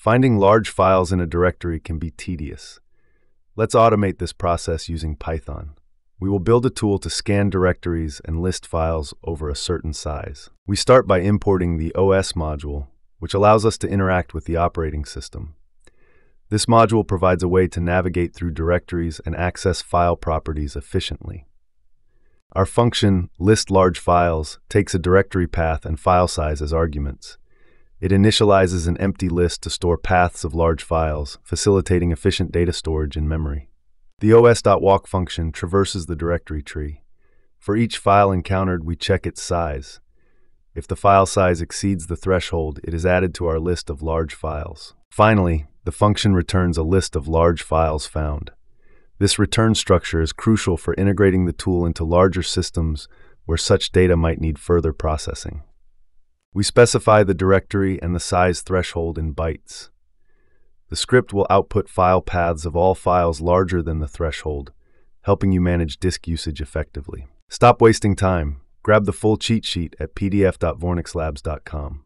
Finding large files in a directory can be tedious. Let's automate this process using Python. We will build a tool to scan directories and list files over a certain size. We start by importing the OS module, which allows us to interact with the operating system. This module provides a way to navigate through directories and access file properties efficiently. Our function, list large files, takes a directory path and file size as arguments. It initializes an empty list to store paths of large files, facilitating efficient data storage in memory. The os.walk function traverses the directory tree. For each file encountered, we check its size. If the file size exceeds the threshold, it is added to our list of large files. Finally, the function returns a list of large files found. This return structure is crucial for integrating the tool into larger systems where such data might need further processing. We specify the directory and the size threshold in bytes. The script will output file paths of all files larger than the threshold, helping you manage disk usage effectively. Stop wasting time. Grab the full cheat sheet at pdf.vornixlabs.com.